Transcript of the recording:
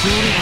そりゃ